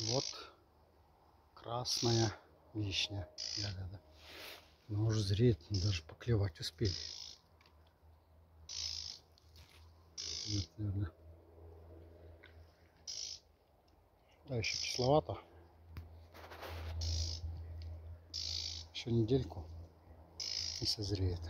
Вот красная вишня ягода. Она уже зреет, даже поклевать успели. Вот, наверное. Да, еще кисловато. Еще недельку и созреет.